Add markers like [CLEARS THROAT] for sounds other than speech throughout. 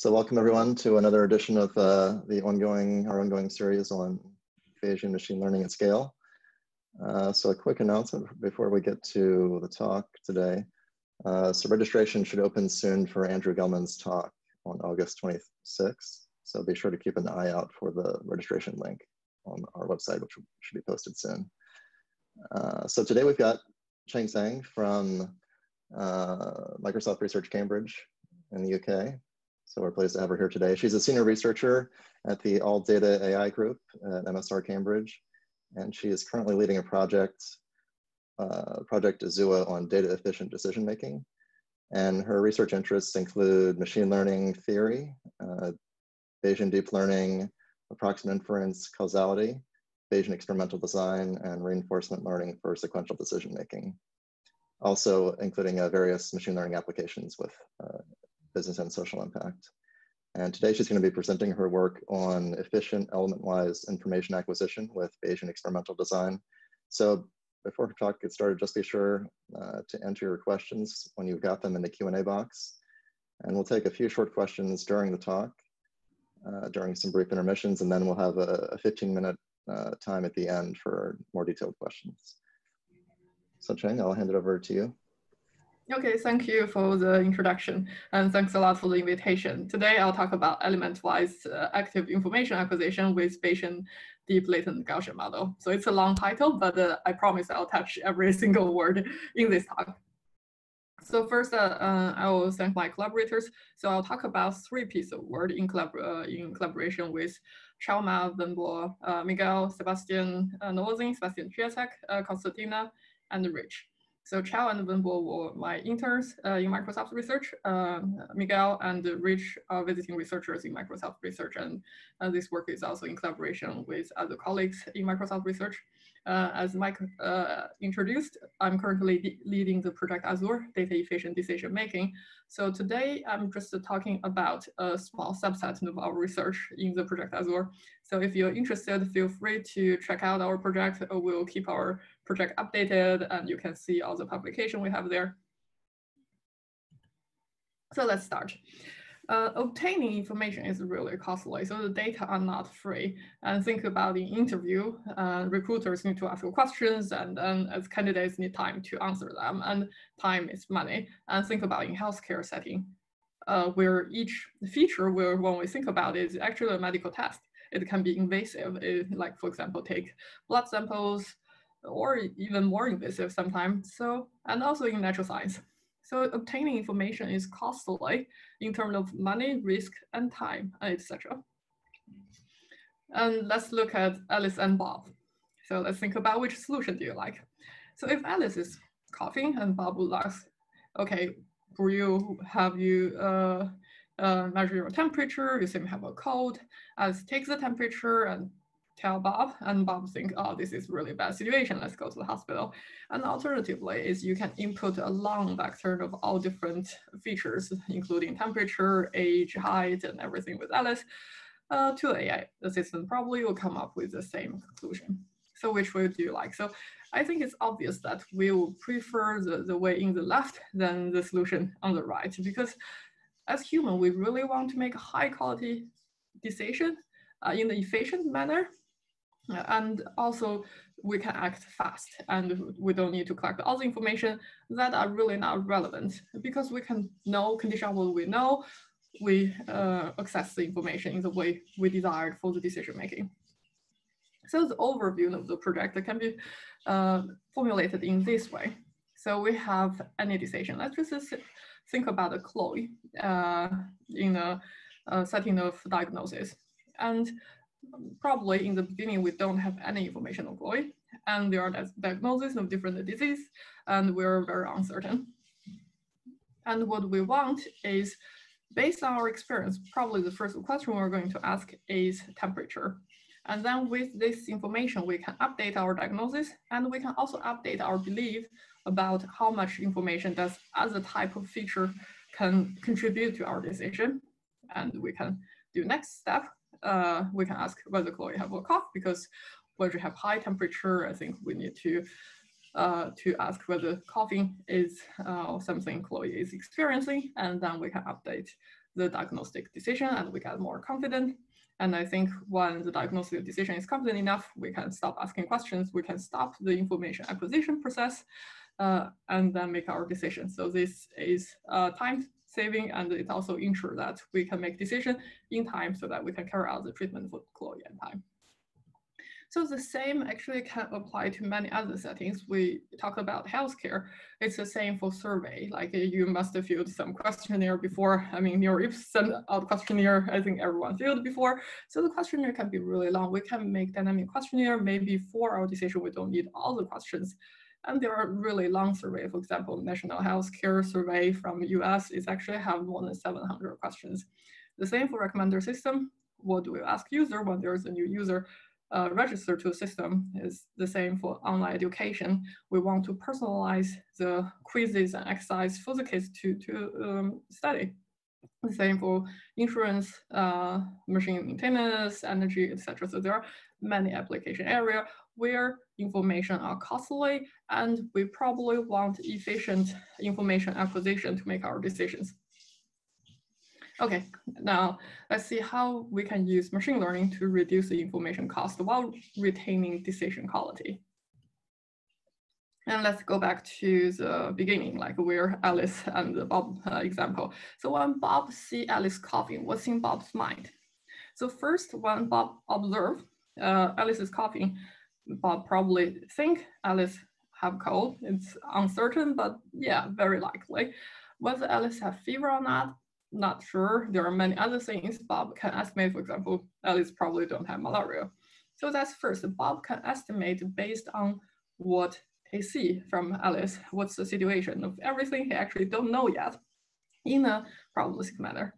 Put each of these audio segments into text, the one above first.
So welcome everyone to another edition of uh, the ongoing, our ongoing series on Bayesian machine learning at scale. Uh, so a quick announcement before we get to the talk today. Uh, so registration should open soon for Andrew Gelman's talk on August 26th. So be sure to keep an eye out for the registration link on our website, which should be posted soon. Uh, so today we've got Cheng Zhang from uh, Microsoft Research Cambridge in the UK. So we're pleased to have her here today. She's a senior researcher at the All Data AI Group at MSR Cambridge, and she is currently leading a project, uh, Project Azua on data efficient decision making. And her research interests include machine learning theory, uh, Bayesian deep learning, approximate inference, causality, Bayesian experimental design, and reinforcement learning for sequential decision making. Also including uh, various machine learning applications with uh, business and social impact. And today she's going to be presenting her work on efficient element-wise information acquisition with Bayesian experimental design. So before her talk gets started, just be sure uh, to enter your questions when you've got them in the Q&A box. And we'll take a few short questions during the talk, uh, during some brief intermissions, and then we'll have a, 15 minute uh, time at the end for more detailed questions. So Cheng, I'll hand it over to you. Okay, thank you for the introduction and thanks a lot for the invitation. Today I'll talk about element-wise uh, active information acquisition with Bayesian deep latent Gaussian model. So it's a long title, but uh, I promise I'll touch every [LAUGHS] single word in this talk. So first, uh, uh, I will thank my collaborators. So I'll talk about three pieces of work in, collab uh, in collaboration with Chao Ma, Wenbo, uh, Miguel, Sebastian uh, Nowozin, Sebastian Piasek, Konstantina, and Rich. So Chao and Wenbo were my interns uh, in Microsoft Research. Uh, Miguel and Rich are visiting researchers in Microsoft Research, and uh, this work is also in collaboration with other colleagues in Microsoft Research. Uh, as Mike uh, introduced, I'm currently leading the project Azua, data efficient decision making. So today I'm just talking about a small subset of our research in the project Azua. So if you're interested, feel free to check out our project. We'll keep our project updated and you can see all the publication we have there. So let's start uh, obtaining information is really costly. So the data are not free. And think about the interview, uh, recruiters need to ask questions and then as candidates need time to answer them and time is money. And think about in healthcare setting, uh, where each feature where when we think about it is actually a medical test. It can be invasive, it, like for example, take blood samples or even more invasive sometimes. So, and also in natural science. So obtaining information is costly in terms of money, risk, and time, etc. And let's look at Alice and Bob. So let's think about which solution do you like. So if Alice is coughing and Bob would ask, okay, for you, have you uh, uh, measure your temperature? You seem to have a cold. Alice takes the temperature and tell Bob and Bob think, oh, this is really bad situation. Let's go to the hospital. And alternatively is you can input a long vector of all different features, including temperature, age, height, and everything with Alice uh, to AI. The system probably will come up with the same conclusion. So which way do you like? So I think it's obvious that we will prefer the, the way in the left than the solution on the right, because as human, we really want to make a high quality decision uh, in the efficient manner and also we can act fast and we don't need to collect all the information that are really not relevant because we can know condition what we know, we uh, access the information in the way we desired for the decision making. So the overview of the project can be uh, formulated in this way. So we have any decision. Let's just think about a Chloe uh, in a, a setting of diagnosis. And probably in the beginning, we don't have any information on Chloe, and there are diagnoses of different disease, and we're very uncertain. And what we want is, based on our experience, probably the first question we're going to ask is temperature. And then with this information, we can update our diagnosis, and we can also update our belief about how much information does other type of feature can contribute to our decision. And we can do next step, uh, we can ask whether Chloe have a cough because when you have high temperature, I think we need to uh, to ask whether coughing is uh, something Chloe is experiencing, and then we can update the diagnostic decision and we get more confident. And I think when the diagnostic decision is confident enough, we can stop asking questions, we can stop the information acquisition process, uh, and then make our decision. So this is uh, time saving and it also ensures that we can make decision in time so that we can carry out the treatment for chloe in time. So the same actually can apply to many other settings. We talk about healthcare. It's the same for survey. Like uh, you must have filled some questionnaire before. I mean, your if send out questionnaire, I think everyone filled before. So the questionnaire can be really long. We can make dynamic questionnaire. Maybe for our decision, we don't need all the questions. And there are really long survey. For example, National Healthcare Survey from US is actually have more than 700 questions. The same for recommender system. What do we ask user when there's a new user? uh, register to a system is the same for online education. We want to personalize the quizzes and exercise for the kids to, to um, study. The same for insurance, uh, machine maintenance, energy, etc. So there are many application area where information are costly and we probably want efficient information acquisition to make our decisions. Okay, now let's see how we can use machine learning to reduce the information cost while retaining decision quality. And let's go back to the beginning, like where Alice and Bob uh, example. So when Bob see Alice coughing, what's in Bob's mind? So first, when Bob observe uh, Alice is coughing, Bob probably think Alice have cold. It's uncertain, but yeah, very likely. Whether Alice have fever or not, not sure. There are many other things Bob can estimate. For example, Alice probably don't have malaria. So that's first, Bob can estimate based on what he see from Alice, what's the situation of everything he actually don't know yet in a probabilistic manner.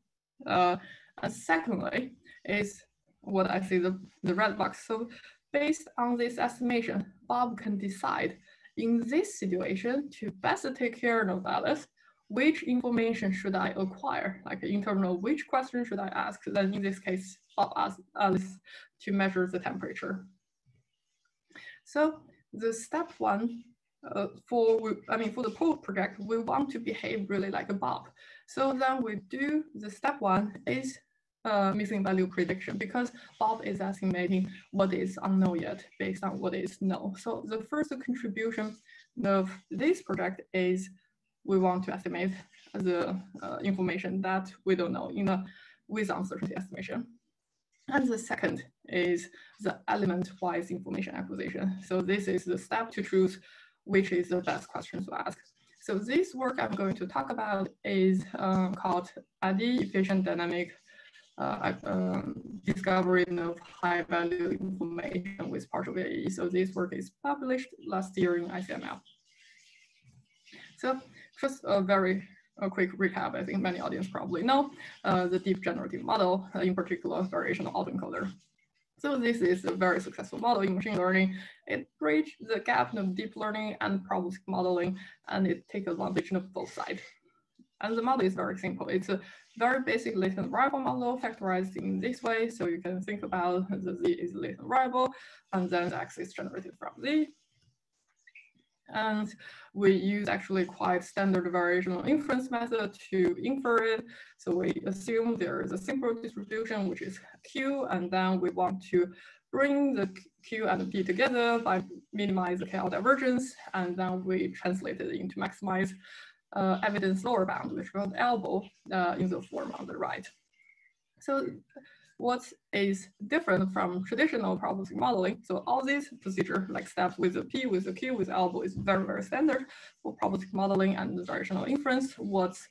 Uh, and secondly is what I see the, the red box. So based on this estimation, Bob can decide in this situation to best take care of Alice which information should I acquire? Like in terms of which question should I ask? Then in this case, Bob asks Alice to measure the temperature. So the step one uh, for, I mean, for the pool project, we want to behave really like a Bob. So then we do the step one is uh, missing value prediction because Bob is estimating what is unknown yet based on what is known. So the first contribution of this project is we want to estimate the uh, information that we don't know in a with uncertainty estimation. And the second is the element-wise information acquisition. So this is the step to choose which is the best question to ask. So this work I'm going to talk about is um, called EDDI Efficient Dynamic uh, um, Discovery of High Value Information with Partial VAE. So this work is published last year in ICML. So just a very a quick recap, I think many audience probably know uh, the deep generative model, uh, in particular variational autoencoder. So this is a very successful model in machine learning. It bridges the gap of deep learning and probabilistic modeling, and it takes advantage of both sides. And the model is very simple. It's a very basic latent variable model factorized in this way. So you can think about the z is latent variable, and then the x is generated from z. And we use actually quite standard variational inference method to infer it. So we assume there is a simple distribution, which is Q, and then we want to bring the Q and P together by minimize the KL divergence, and then we translate it into maximize uh, evidence lower bound, which was ELBO uh, in the form on the right. So what is different from traditional probabilistic modeling. So all these procedure like steps with a P, with a Q, with ELBO is very, very standard for probabilistic modeling and variational inference. What's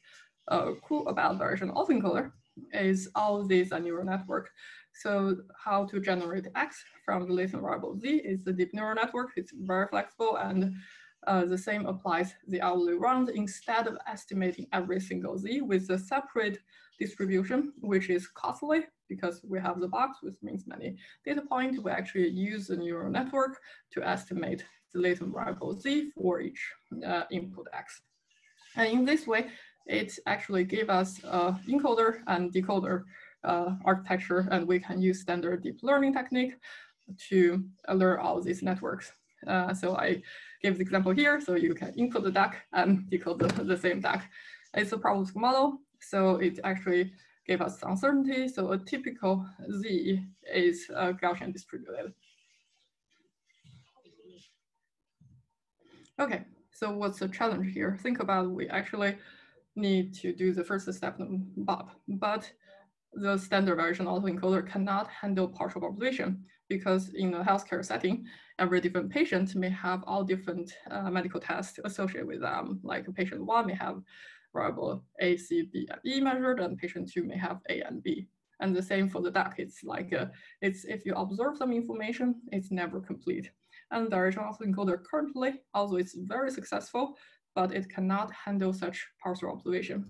uh, cool about variational autoencoder is all these are neural network. So how to generate X from the latent variable Z is the deep neural network. It's very flexible and uh, the same applies the hourly way around. Instead of estimating every single Z with a separate distribution, which is costly because we have the box, which means many data points. We actually use the neural network to estimate the latent variable z for each uh, input x. And in this way, it actually gave us a encoder and decoder uh, architecture, and we can use standard deep learning technique to learn all these networks. Uh, so I gave the example here, so you can input the DAC and decode the, the same DAC. It's a probabilistic model, so it actually gave us uncertainty. So a typical Z is uh, Gaussian distributed. Okay, so what's the challenge here? Think about we actually need to do the first step Bob, but the standard variation autoencoder cannot handle partial observation because in a healthcare setting, every different patient may have all different uh, medical tests associated with them. Like patient one may have variable A, C, B, and E measured, and patient two may have A and B. And the same for the DAC. It's like uh, it's if you observe some information, it's never complete. And the original autoencoder currently, although it's very successful, but it cannot handle such partial observation.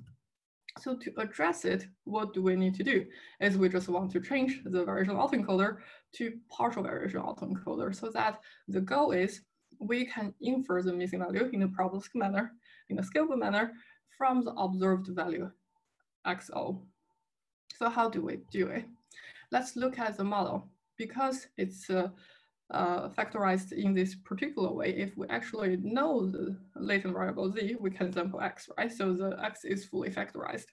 So to address it, what do we need to do? Is we just want to change the variational autoencoder to partial variational autoencoder so that the goal is we can infer the missing value in a probabilistic manner, in a scalable manner from the observed value XO. So how do we do it? Let's look at the model. Because it's uh, factorized in this particular way, if we actually know the latent variable z, we can sample x, right? So the x is fully factorized.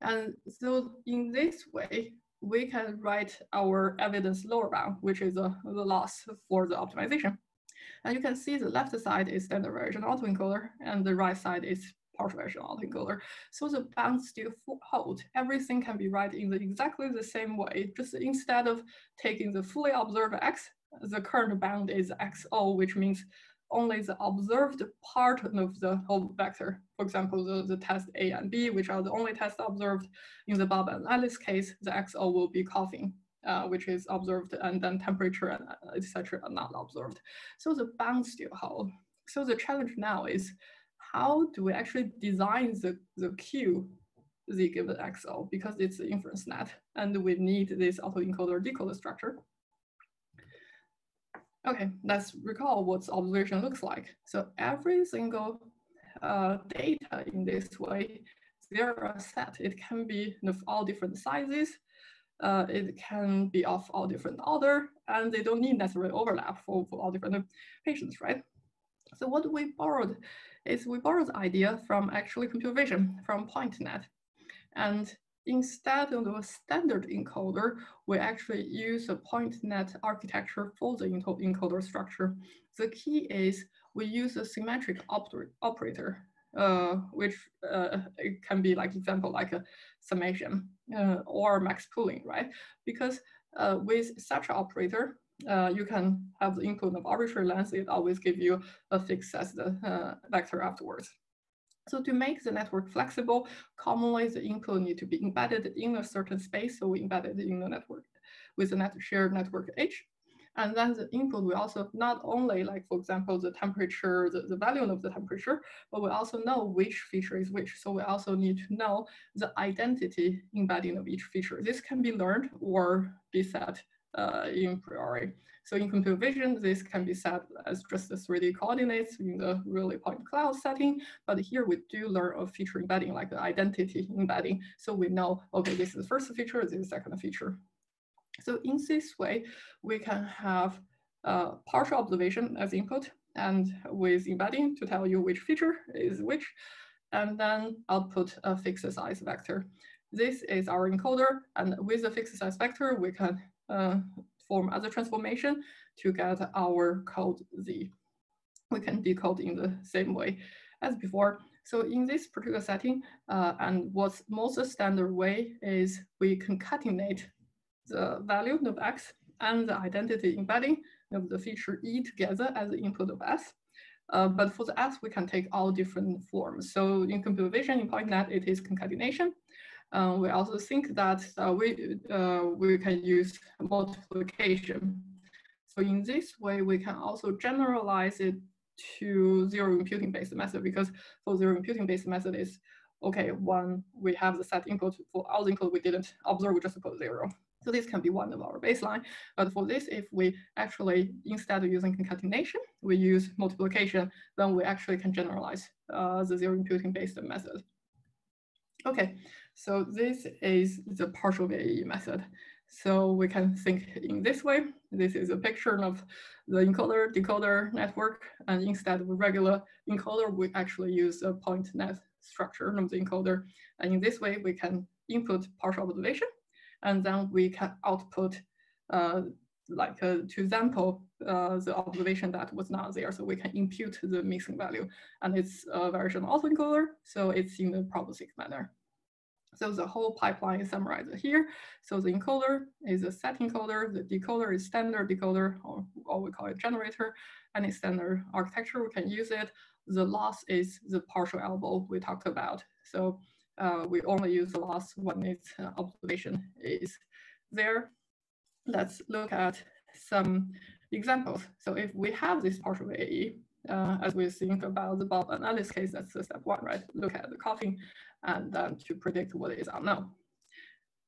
And so in this way, we can write our evidence lower bound, which is uh, the loss for the optimization. And you can see the left side is standard variation autoencoder, and the right side is partial variation autoencoder. So the bounds still hold. Everything can be written in the, exactly the same way. Just instead of taking the fully observed x the current bound is XO, which means only the observed part of the whole vector. For example, the, the test A and B, which are the only tests observed in the Bob and Alice case, the XO will be coughing, uh, which is observed, and then temperature and uh, etc. are not observed. So the bound still hold. So the challenge now is how do we actually design the, the Q z given XO because it's the inference net and we need this autoencoder decoder structure. Okay, let's recall what observation looks like. So every single uh, data in this way, they're a set. It can be of all different sizes. Uh, it can be of all different order, and they don't need necessarily overlap for, for all different patients, right? So what we borrowed is we borrowed the idea from actually computer vision, from PointNet. And Instead of a standard encoder, we actually use a PointNet architecture for the encoder structure. The key is we use a symmetric oper operator, uh, which uh, can be like example like a summation uh, or max pooling, right? Because uh, with such an operator, uh, you can have the input of arbitrary length. It always give you a fixed as the uh, vector afterwards. So to make the network flexible, commonly the input need to be embedded in a certain space. So we embedded in the network with a net shared network H. And then the input we also not only like, for example, the temperature, the, the value of the temperature, but we also know which feature is which. So we also need to know the identity embedding of each feature. This can be learned or be set uh, in priori. So in computer vision, this can be set as just the 3D coordinates in the really point cloud setting. But here we do learn a feature embedding, like the identity embedding. So we know, okay, this is the first feature, this is the second feature. So in this way, we can have uh, partial observation as input and with embedding to tell you which feature is which, and then output a fixed size vector. This is our encoder, and with the fixed size vector, we can uh, form other transformation to get our code Z. We can decode in the same way as before. So in this particular setting, uh, and what's most standard way is we concatenate the value of x and the identity embedding of the feature E together as the input of S. Uh, but for the S, we can take all different forms. So in computer vision, in PointNet, it is concatenation. Um, we also think that uh, we, uh, we can use multiplication. So in this way, we can also generalize it to zero imputing based method because for zero imputing based method is, okay, when we have the set input for all the input we didn't observe, we just put zero. So this can be one of our baseline. But for this, if we actually, instead of using concatenation, we use multiplication, then we actually can generalize uh, the zero imputing based method. Okay, so this is the partial VAE method. So we can think in this way. This is a picture of the encoder decoder network. And instead of a regular encoder, we actually use a point net structure of the encoder. And in this way, we can input partial observation, and then we can output uh, like uh, to sample uh, the observation that was not there. So we can impute the missing value and it's a version autoencoder. So it's in the probabilistic manner. So the whole pipeline is summarized here. So the encoder is a set encoder, the decoder is standard decoder, or, or we call it generator, it's standard architecture, we can use it. The loss is the partial ELBO we talked about. So uh, we only use the loss when its uh, observation is there. Let's look at some examples. So if we have this partial AE, uh, as we think about the Bob and Alice case, that's the step one, right? Look at the coughing and then to predict what is unknown.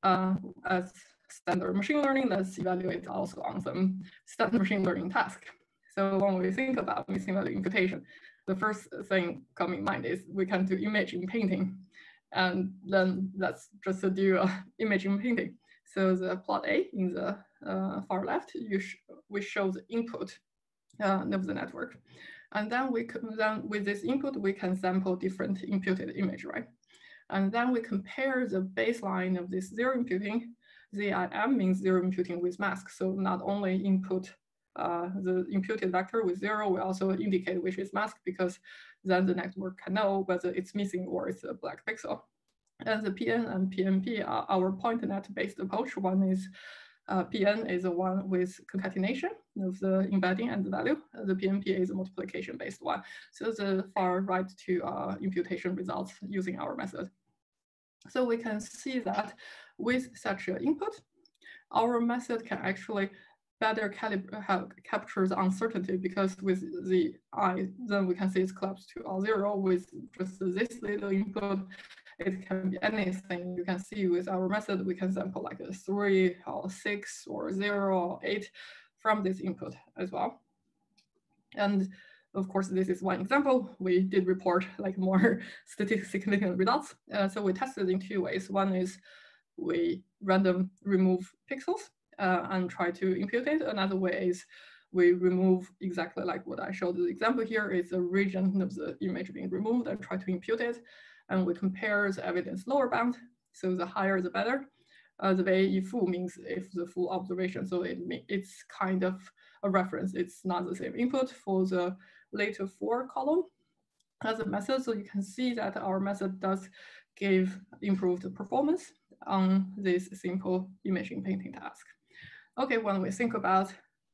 Uh, as standard machine learning, let's evaluate also on some standard machine learning task. So when we think about missing value imputation, the first thing coming in mind is we can do image in painting. And then let's just do uh, image painting. So the plot A in the uh, far left, sh we show the input uh, of the network. And then we then with this input, we can sample different imputed image, right? And then we compare the baseline of this zero imputing. ZIM means zero imputing with mask. So not only input uh, the imputed vector with zero, we also indicate which is mask because then the network can know whether it's missing or it's a black pixel. And the PN and PNP are our point net based approach. One is uh, PN is the one with concatenation of the embedding and the value. The PNP is a multiplication based one. So the far right to uh, imputation results using our method. So we can see that with such an input, our method can actually better uh, capture the uncertainty because with the i, then we can see it's collapsed to all zero with just this little input it can be anything you can see with our method. We can sample like a three or six or zero or eight from this input as well. And of course, this is one example. We did report like more [LAUGHS] statistically significant results. Uh, so we tested in two ways. One is we random remove pixels uh, and try to impute it. Another way is we remove exactly like what I showed the example here is a region of the image being removed and try to impute it and we compare the evidence lower bound. So the higher the better. Uh, the way full means if the full observation. So it it's kind of a reference. It's not the same input for the later four column as a method. So you can see that our method does give improved performance on this simple imaging painting task. Okay, when we think about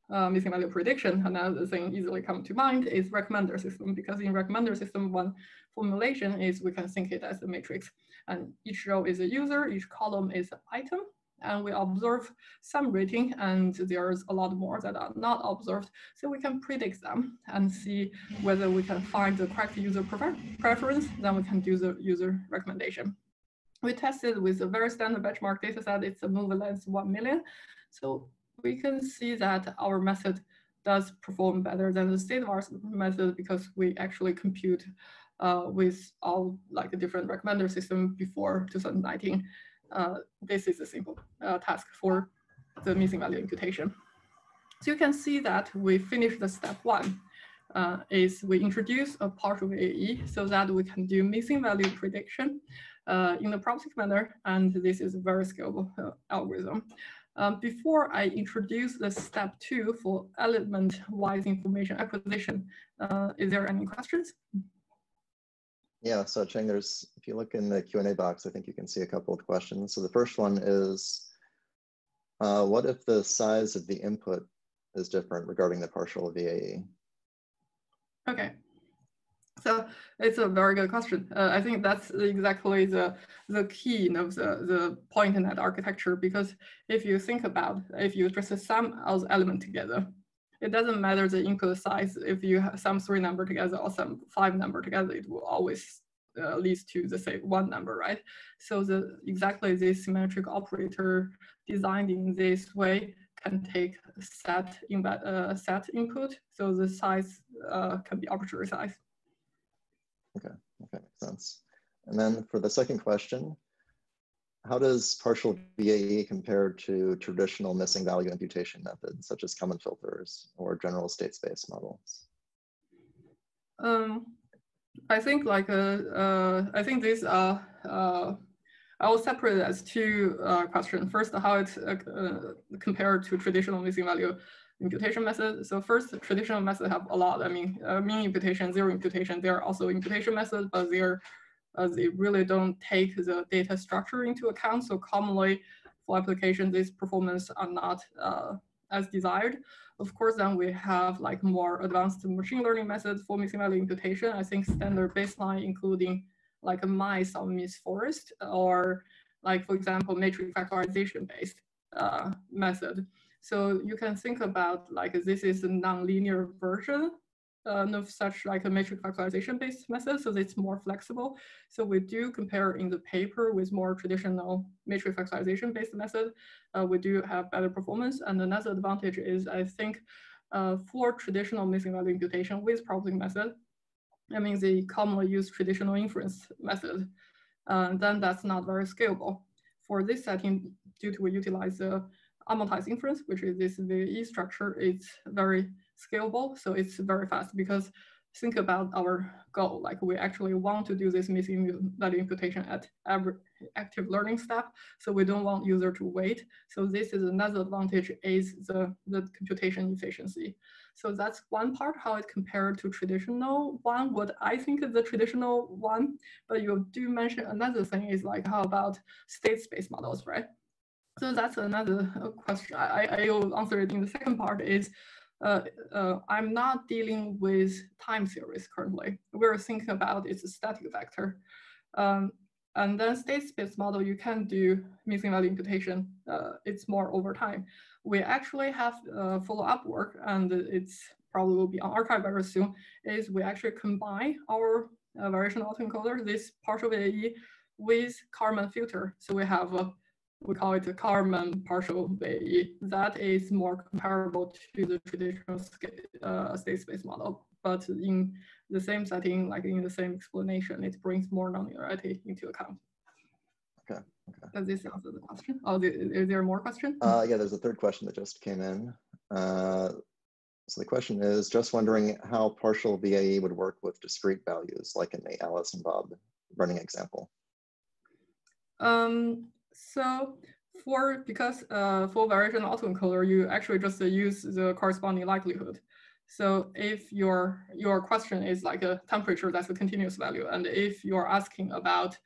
uh, missing value prediction, another thing easily come to mind is recommender system because in recommender system, one formulation is we can think it as a matrix and each row is a user, each column is an item and we observe some rating and there's a lot more that are not observed. So we can predict them and see whether we can find the correct user prefer preference, then we can do the user recommendation. We tested with a very standard benchmark data set, it's a MovieLens 1 million. So we can see that our method does perform better than the state vars method because we actually compute uh, with all like a different recommender system before 2019. Uh, this is a simple uh, task for the missing value imputation. So you can see that we finished the step one uh, is we introduce a partial AE so that we can do missing value prediction uh, in a probabilistic manner. And this is a very scalable uh, algorithm. Um, before I introduce the step two for element-wise information acquisition, uh, is there any questions? Yeah, so Cheng, there's, if you look in the Q&A box, I think you can see a couple of questions. So the first one is, uh, what if the size of the input is different regarding the partial VAE? Okay, so it's a very good question. Uh, I think that's exactly the the key of the the PointNet architecture because if you think about if you just sum all the elements together, it doesn't matter the input size. If you sum three number together or some five number together, it will always uh, leads to the same one number, right? So the exactly this symmetric operator designed in this way can take set uh, set input, so the size uh, can be arbitrary size. Okay, okay, makes sense. And then for the second question, how does partial VAE compare to traditional missing value imputation methods, such as Kalman filters or general state space models? Um, I think like uh, uh, I think these are uh, I will separate as two uh, questions. First, how it uh, uh, compared to traditional missing value imputation method. So first, traditional method have a lot. I mean, mean imputation, zero imputation. They are also imputation methods, but they're uh, they really don't take the data structure into account. So commonly, for applications, these performance are not uh, as desired. Of course, then we have like more advanced machine learning methods for missing value imputation. I think standard baseline, including like a MICE or MissForest, or like, for example, matrix factorization based uh, method. So you can think about like this is a nonlinear version uh, of such like a matrix factorization based method, so it's more flexible. So we do compare in the paper with more traditional matrix factorization based method. Uh, we do have better performance. And another advantage is I think uh, for traditional missing value imputation with probability method, I mean, they commonly use traditional inference method, uh, then that's not very scalable. For this setting, due to we utilize the amortized inference, which is this VAE structure, it's very scalable, so it's very fast because think about our goal. Like we actually want to do this missing value imputation at every active learning step. So we don't want user to wait. So this is another advantage is the, the computation efficiency. So that's one part, how it compared to traditional one, what I think is the traditional one. But you do mention another thing is like, how about state space models, right? So that's another uh, question. I, I will answer it in the second part is, I'm not dealing with time series currently. We're thinking about it's a static vector. Um, and then state space model, you can do missing value imputation. Uh, it's more over time. We actually have uh, follow-up work, and it's probably will be on arXiv very soon, is we actually combine our uh, variation autoencoder, this partial VAE, with Kalman filter. So we have a we call it a Kalman partial VAE. That is more comparable to the traditional uh, state space model, but in the same setting, like in the same explanation, it brings more nonlinearity into account. Okay. okay. Does this answer the question? Oh, is there more question? Uh, yeah, there's a third question that just came in. Uh, so the question is just wondering how partial VAE would work with discrete values, like in the Alice and Bob running example. Um, so for because uh, for variation autoencoder, you actually just uh, use the corresponding likelihood. So if your your question is like a temperature, that's a continuous value, and if you're asking about,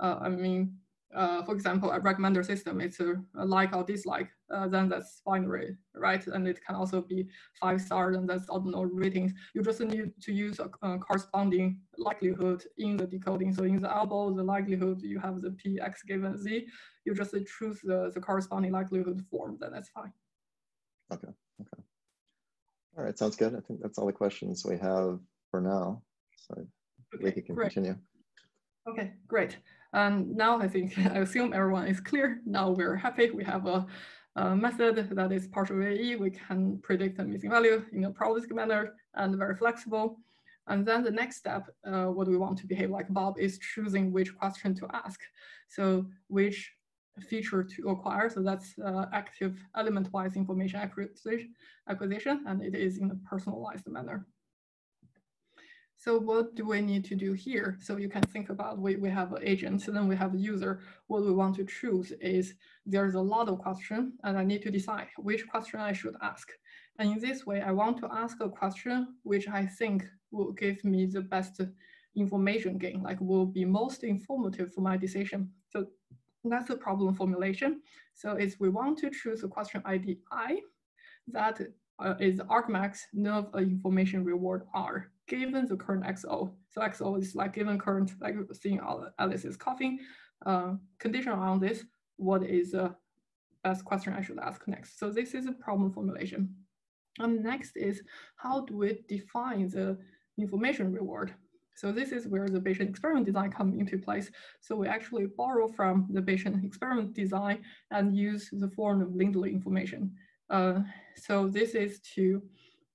uh, I mean, uh, for example, a recommender system, it's a, a like or dislike, uh, then that's binary, right? And it can also be five stars, and that's ordinal ratings. You just need to use a, a, corresponding likelihood in the decoding. So in the ELBO, the likelihood you have the p x given z, you just choose the, the corresponding likelihood form, then that's fine. Okay, okay. All right, sounds good. I think that's all the questions we have for now. So okay, we can great. continue. Okay, great. And now I think, [LAUGHS] I assume everyone is clear. Now we're happy. We have a, a method that is partial VAE. We can predict a missing value in a probabilistic manner and very flexible. And then the next step, uh, what we want to behave like Bob is choosing which question to ask. So which feature to acquire. So that's uh, active element-wise information acquisition, acquisition, and it is in a personalized manner. So what do we need to do here? So you can think about we, we have an agent, and then we have a user. What we want to choose is there's a lot of question and I need to decide which question I should ask. And in this way, I want to ask a question which I think will give me the best information gain, like will be most informative for my decision. So that's the problem formulation. So it's we want to choose a question ID I that uh, is argmax nerve information reward R given the current XO. So XO is like given current, like seeing Alice is coughing. Uh, condition on this, what is the best question I should ask next? So this is a problem formulation. And next is how do we define the information reward? So this is where the Bayesian experiment design come into place. So we actually borrow from the Bayesian experiment design and use the form of Lindley information. Uh, so this is to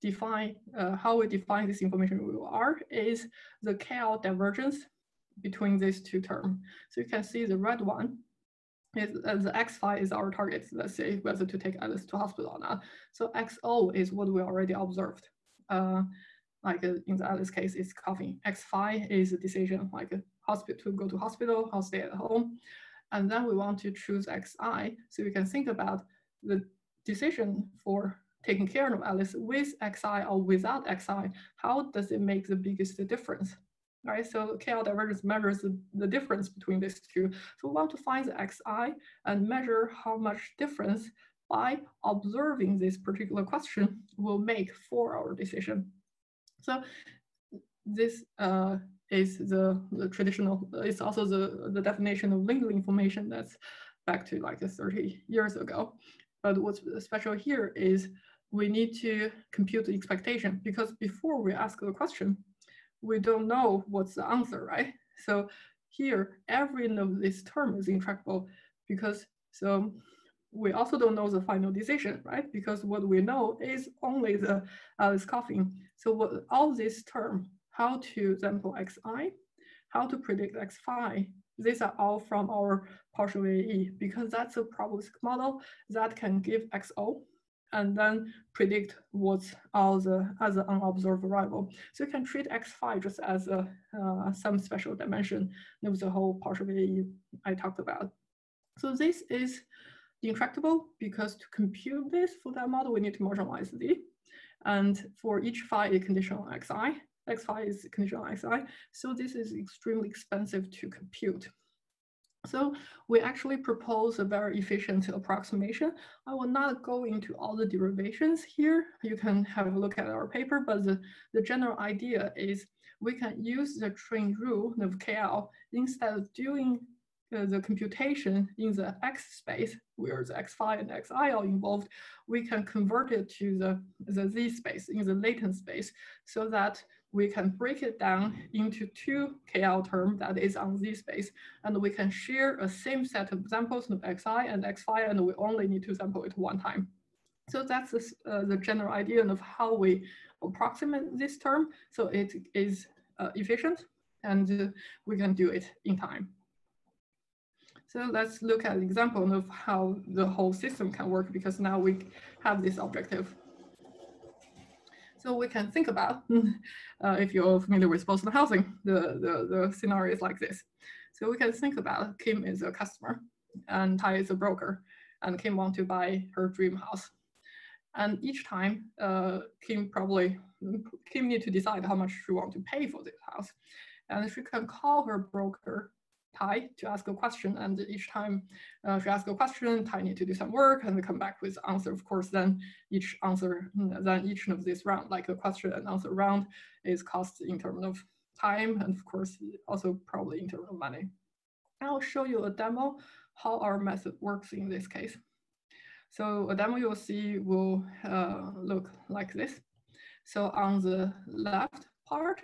define uh, how we define this information rule R is the KL divergence between these two terms. So you can see the red one is uh, the X phi is our target. Let's say whether to take Alice to hospital or not. So XO is what we already observed. Uh, like uh, in the Alice case, it's coughing. X phi is a decision like a hospital to go to hospital or stay at home. and then we want to choose xi. So we can think about the decision for taking care of Alice with xi or without xi. How does it make the biggest difference? Right, so KL divergence measures the, the difference between these two. So we want to find the xi and measure how much difference by observing this particular question will make for our decision. So this uh, is the, the traditional, it's also the, the definition of Lindley information that's back to like 30 years ago. But what's special here is we need to compute the expectation because before we ask the question, we don't know what's the answer, right? So here, every of this term is intractable because so we also don't know the final decision, right? Because what we know is only the uh, Alice coughing. So what all this term how to sample xi, how to predict x phi. These are all from our partial AE because that's a probabilistic model that can give XO and then predict what's all the other unobserved variable. So you can treat x phi just as a, uh, some special dimension of the whole VAE I talked about. So this is intractable because to compute this for that model, we need to marginalize z. And for each phi, a conditional xi, xi is conditional xi. So this is extremely expensive to compute. So we actually propose a very efficient approximation. I will not go into all the derivations here. You can have a look at our paper, but the, the general idea is we can use the chain rule of KL instead of doing uh, the computation in the X space, where the X phi and Xi are involved, we can convert it to the, the Z space in the latent space so that we can break it down into two KL term that is on Z space, and we can share a same set of samples of Xi and X phi, and we only need to sample it one time. So that's the, uh, the general idea of how we approximate this term. So it is uh, efficient and uh, we can do it in time. So let's look at an example of how the whole system can work because now we have this objective. So we can think about, [LAUGHS] uh, if you're familiar with Boston housing, the, the, the scenario is like this. So we can think about Kim is a customer and Tai is a broker and Kim want to buy her dream house. And each time, uh, Kim probably, Kim need to decide how much she want to pay for this house. And she can call her broker Tai to ask a question. And each time uh, she asks a question, Tai need to do some work and come back with answer. Of course, then each answer, then each of this round, like a question and answer round is cost in terms of time and of course also probably in terms of money. I'll show you a demo how our method works in this case. So a demo you'll see will uh, look like this. So on the left part,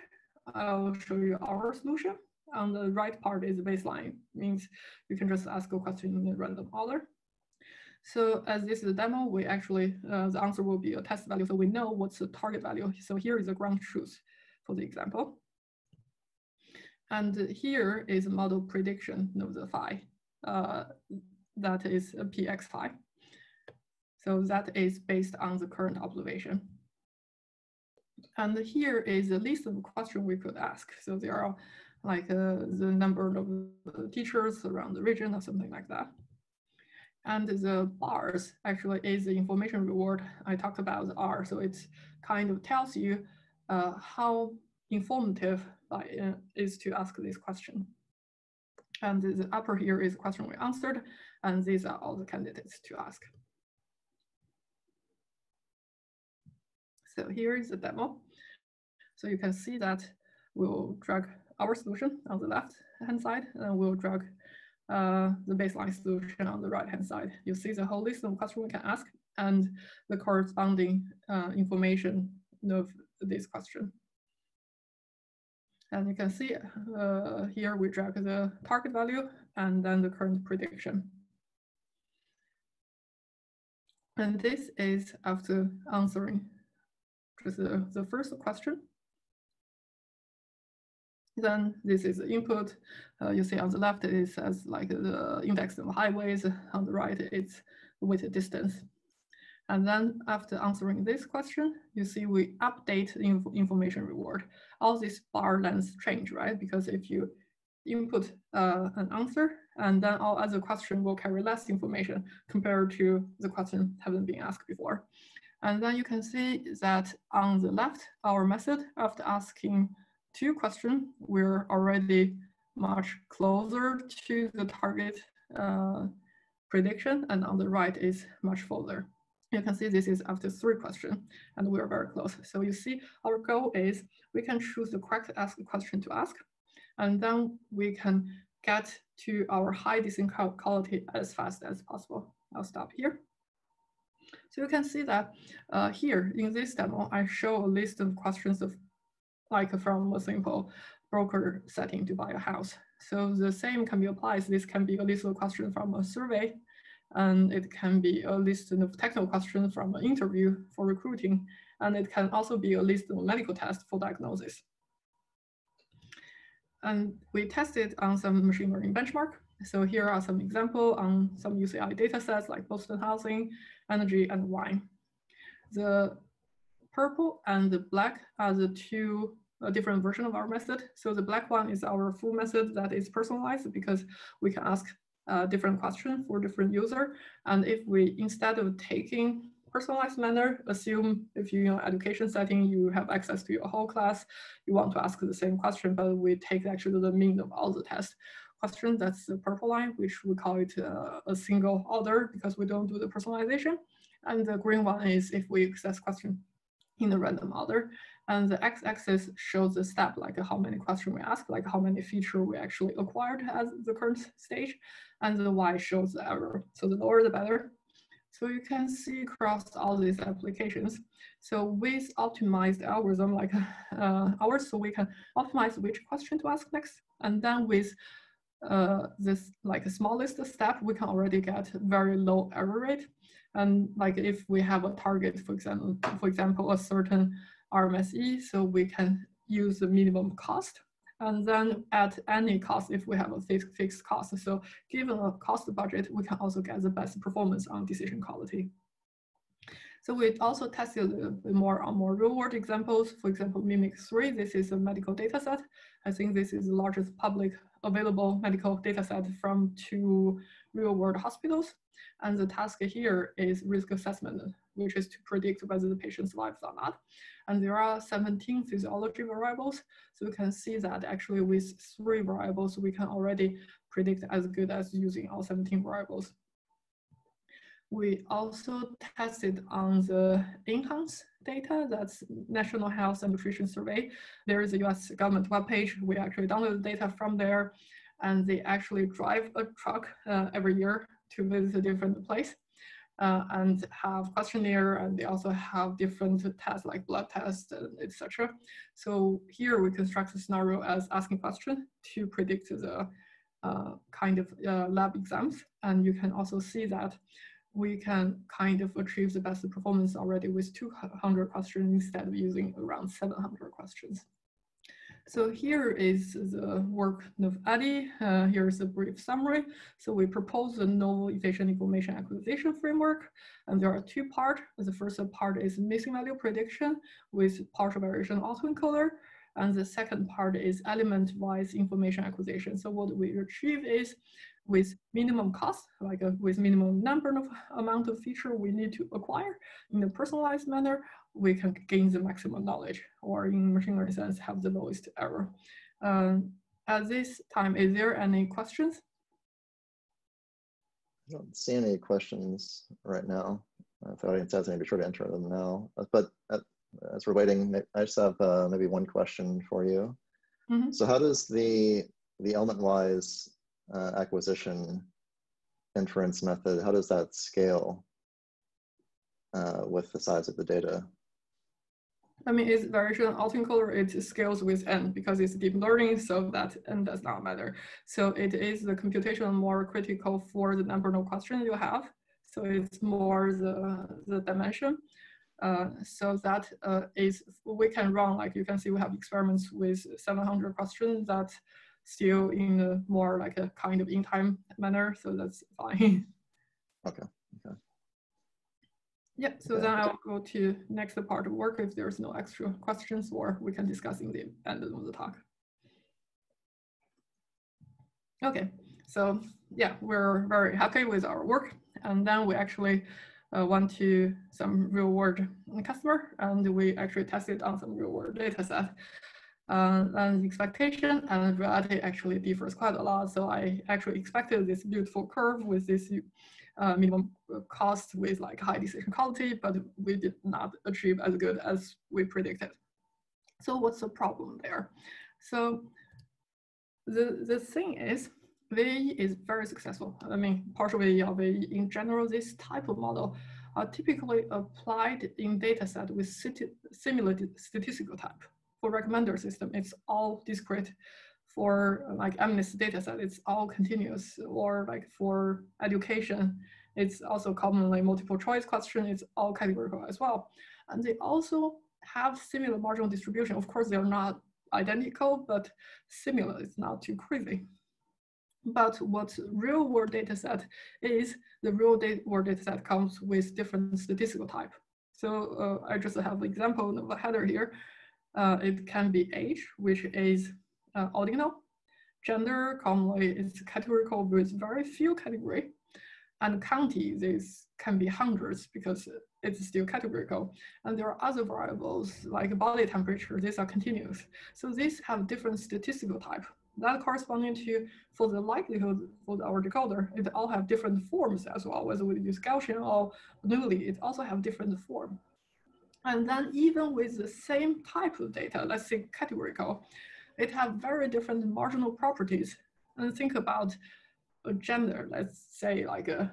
I'll show you our solution on the right part is the baseline, means you can just ask a question in a random order. So as this is a demo, we actually, uh, the answer will be a test value. So we know what's the target value. So here is a ground truth for the example. And here is a model prediction of the phi. Uh, that is a px phi. So that is based on the current observation. And here is a list of questions we could ask. So there are like uh, the number of teachers around the region or something like that. And the bars actually is the information reward. I talked about the R, so it kind of tells you uh, how informative uh, is to ask this question. And the upper here is the question we answered, and these are all the candidates to ask. So here is the demo. So you can see that we'll drag our solution on the left hand side, and we'll drag uh, the baseline solution on the right hand side. You see the whole list of questions we can ask and the corresponding uh, information of this question. And you can see uh, here we drag the target value and then the current prediction. And this is after answering just the, the first question. Then this is the input. Uh, you see on the left, it says like the index of highways. On the right, it's weighted distance. And then after answering this question, you see we update inf information reward. All these bar lengths change, right? Because if you input uh, an answer and then all other questions will carry less information compared to the question haven't been asked before. And then you can see that on the left, our method after asking two question, we're already much closer to the target uh, prediction, and on the right is much further. You can see this is after three questions, and we're very close. So you see our goal is we can choose the correct ask question to ask, and then we can get to our high decision quality as fast as possible. I'll stop here. So you can see that uh, here in this demo, I show a list of questions of like from a simple broker setting to buy a house. So the same can be applied. This can be a list of questions from a survey, and it can be a list of technical questions from an interview for recruiting, and it can also be a list of medical tests for diagnosis. And we tested on some machine learning benchmark. So here are some example on some UCI data sets like Boston housing, energy, and wine. The purple and the black are the two uh, different version of our method. So the black one is our full method that is personalized because we can ask uh, different question for different user. And if we, instead of taking personalized manner, assume if you, in education setting, you have access to your whole class, you want to ask the same question, but we take actually the mean of all the test question, that's the purple line, which we call it uh, a single order because we don't do the personalization. And the green one is if we access question in the random order. And the x-axis shows the step, like how many questions we ask, like how many feature we actually acquired at the current stage. And the y shows the error. So the lower the better. So you can see across all these applications. So with optimized algorithm like uh, ours, so we can optimize which question to ask next. And then with uh, this like smallest step, we can already get very low error rate. And like if we have a target, for example, for example, a certain RMSE, so we can use the minimum cost and then at any cost if we have a fixed, fixed cost. So given a cost budget, we can also get the best performance on decision quality. So we also tested a bit more on more real world examples. For example, Mimic 3, this is a medical data set. I think this is the largest public available medical data set from two real world hospitals. And the task here is risk assessment, which is to predict whether the patient survives or not. And there are 17 physiology variables. So we can see that actually with three variables, we can already predict as good as using all 17 variables. We also tested on the NHANES data, that's National Health and Nutrition Survey. There is a US government webpage. We actually download the data from there and they actually drive a truck uh, every year to visit a different place uh, and have questionnaire and they also have different tests like blood tests, etc. So here we construct the scenario as asking question to predict the uh, kind of uh, lab exams. And you can also see that we can kind of achieve the best performance already with 200 questions instead of using around 700 questions. So here is the work of EDDI. Uh, here's a brief summary. So we propose a novel efficient information acquisition framework, and there are two parts. The first part is missing value prediction with partial variation autoencoder, and the second part is element-wise information acquisition. So what we achieve is with minimum cost, like a, with minimum number of amount of feature we need to acquire in a personalized manner, we can gain the maximum knowledge or in machine learning sense have the lowest error. Um, at this time, is there any questions? I don't see any questions right now. If the audience has any, be sure to enter them now. But as we're waiting, I just have uh, maybe one question for you. Mm -hmm. So how does the the element-wise uh, acquisition inference method, how does that scale uh, with the size of the data? I mean, it's variation autoencoder, it scales with n because it's deep learning, so that n does not matter. So it is the computation more critical for the number of questions you have. So it's more the, the dimension. Uh, so that uh, is, we can run, like you can see, we have experiments with 700 questions that still in a more like a kind of in time manner. So that's fine. [LAUGHS] Okay. Yeah, so then I'll go to next part of work if there's no extra questions or we can discuss in the end of the talk. Okay, so yeah, we're very happy with our work. And then we actually uh, went to some real world customer and we actually tested on some real world data set. Uh, and expectation and reality actually differs quite a lot. So I actually expected this beautiful curve with this uh, minimum cost with like high decision quality, but we did not achieve as good as we predicted. So what's the problem there? So the, the thing is, VAE is very successful. I mean, partial VAE or in general, this type of model are typically applied in data set with similar statistical type. For recommender system, it's all discrete. For like MNIST data set, it's all continuous. Or like for education, it's also commonly multiple choice question, it's all categorical as well. And they also have similar marginal distribution. Of course, they're not identical, but similar, it's not too crazy. But what real world data set is, the real data world data set comes with different statistical type. So uh, I just have an example of a header here. Uh, it can be age, which is uh, ordinal. Gender commonly is categorical with very few category. And county, this can be hundreds because it's still categorical. And there are other variables like body temperature, these are continuous. So these have different statistical type that corresponding to for the likelihood for our decoder, it all have different forms as well, whether we use Gaussian or Bernoulli, it also have different form. And then even with the same type of data, let's say categorical, it have very different marginal properties. And think about a gender, let's say like a,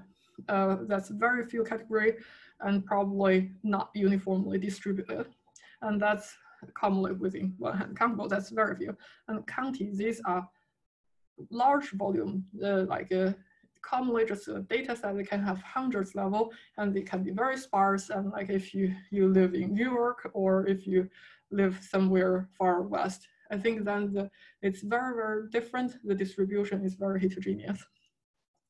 uh, that's very few category and probably not uniformly distributed. And that's commonly within one hand countable, that's very few. And county, these are large volume, uh, like uh, commonly just a data set that can have hundreds level and they can be very sparse. And like if you, you live in New York or if you live somewhere far west, I think then the, it's very, very different. The distribution is very heterogeneous.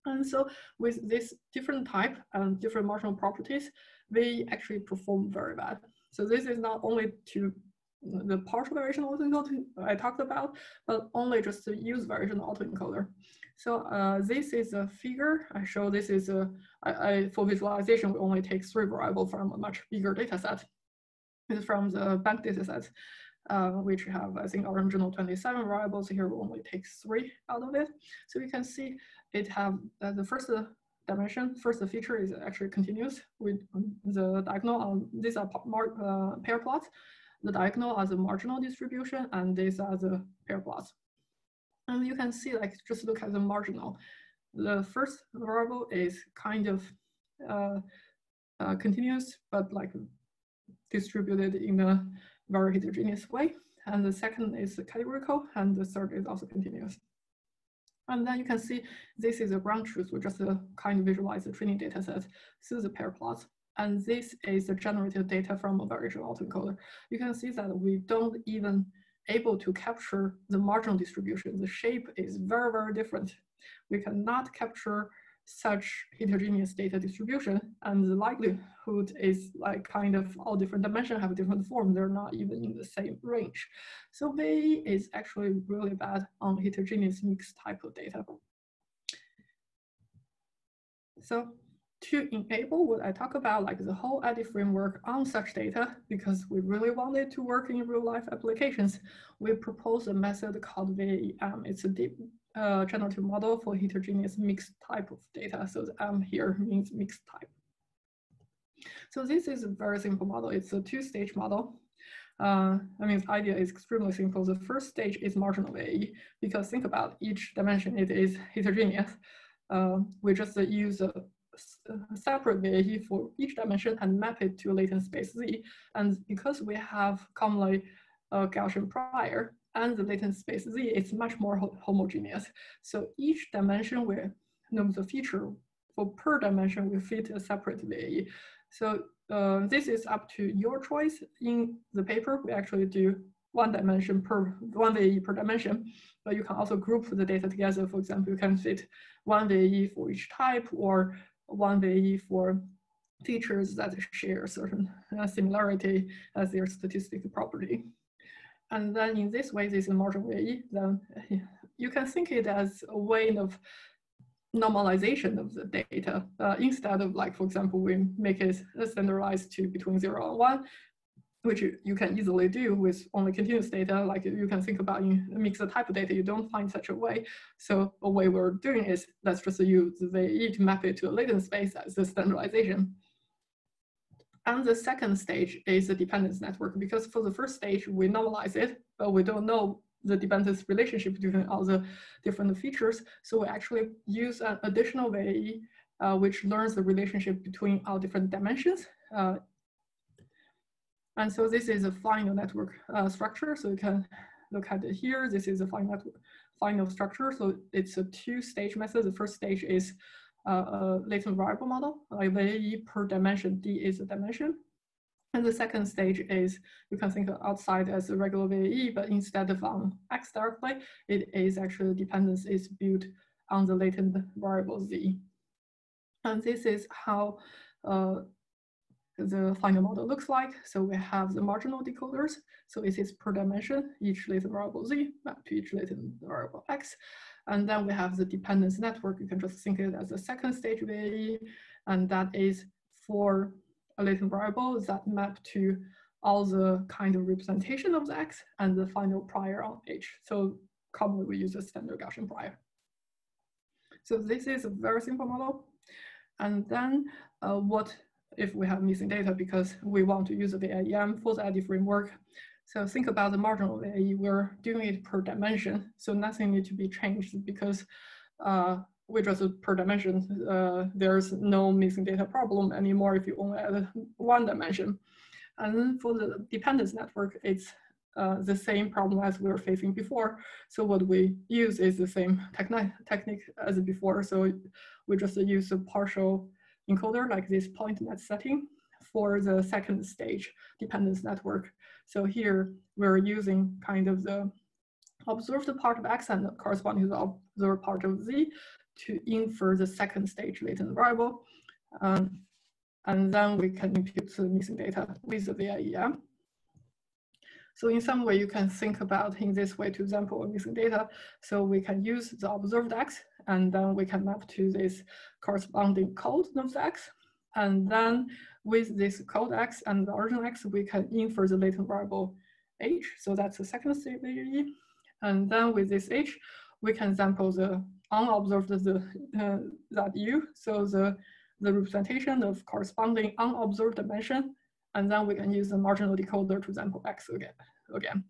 And so with this different type and different marginal properties, we actually perform very bad. So this is not only to the partial variation autoencoder I talked about, but only just the use variation autoencoder. So uh, this is a figure. I show this is a, I, I, for visualization, we only take three variables from a much bigger data set. It's from the bank data set, uh, which have, I think, original 27 variables. Here we only take three out of it. So you can see it have uh, the first dimension, first the feature is actually continuous with the diagonal. Um, these are uh, pair plots the diagonal as a marginal distribution and these are the pair plots. And you can see, like, just look at the marginal. The first variable is kind of uh, uh, continuous, but like distributed in a very heterogeneous way. And the second is categorical, and the third is also continuous. And then you can see this is a ground truth. We just uh, kind of visualize the training data set through the pair plots. And this is the generated data from a variation autoencoder. You can see that we don't even able to capture the marginal distribution. The shape is very, very different. We cannot capture such heterogeneous data distribution and the likelihood is like kind of all different dimensions have different form. They're not even in the same range. So VAE is actually really bad on heterogeneous mixed type of data. So to enable what I talk about, like the whole EDDI framework on such data, because we really wanted to work in real life applications, we propose a method called VAEM. It's a deep uh, generative model for heterogeneous mixed type of data. So the M here means mixed type. So this is a very simple model. It's a two-stage model. Uh, I mean, the idea is extremely simple. The first stage is marginal VAE, because think about each dimension, it is heterogeneous. Uh, we just uh, use a separate VAE for each dimension and map it to latent space Z. And because we have commonly a Gaussian prior and the latent space Z, it's much more ho homogeneous. So each dimension will know the feature for per dimension will fit a separate VAE. So uh, this is up to your choice. In the paper, we actually do one dimension per one VAE per dimension, but you can also group the data together. For example, you can fit one VAE for each type or one VAE for features that share certain uh, similarity as their statistic property. And then in this way, this is a marginal VAE, then you can think it as a way of normalization of the data. Uh, instead of like, for example, we make it standardized to between zero and one, which you, you can easily do with only continuous data. Like you can think about in mixed type of data, you don't find such a way. So a way we're doing is let's just use the VAE to map it to a latent space as the standardization. And the second stage is the dependence network because for the first stage, we normalize it, but we don't know the dependence relationship between all the different features. So we actually use an additional way uh, which learns the relationship between all different dimensions. Uh, and so this is a final network uh, structure. So you can look at it here. This is a final final structure. So it's a two-stage method. The first stage is a latent variable model, like VAE per dimension, D is a dimension. And the second stage is you can think outside as a regular VAE, but instead of on X directly, it is actually the dependence is built on the latent variable Z. And this is how uh, the final model looks like. So we have the marginal decoders. So it is per dimension, each latent variable Z mapped to each latent variable X. And then we have the dependence network. You can just think of it as a second stage VAE, and that is for a latent variable that map to all the kind of representation of the X and the final prior on H. So commonly we use a standard Gaussian prior. So this is a very simple model. And then uh, what if we have missing data because we want to use the VAEM for the EDDI framework. So think about the marginal VAE, we're doing it per dimension. So nothing needs to be changed because uh, we just per dimension, uh, there's no missing data problem anymore if you only add one dimension. And for the dependence network, it's uh, the same problem as we were facing before. So what we use is the same techni technique as before. So we just use a partial encoder like this PointNet setting for the second stage dependence network. So here we're using kind of the observed part of X and corresponding to the observed part of Z to infer the second stage latent variable. Um, and then we can impute the missing data with the VAEM. So in some way you can think about in this way to example missing data. So we can use the observed X and then we can map to this corresponding code of the X. And then with this code X and the origin X, we can infer the latent variable H. So that's the second stage And then with this H, we can sample the unobserved the, uh, that U. So the, the representation of corresponding unobserved dimension and then we can use the marginal decoder to sample X again. again.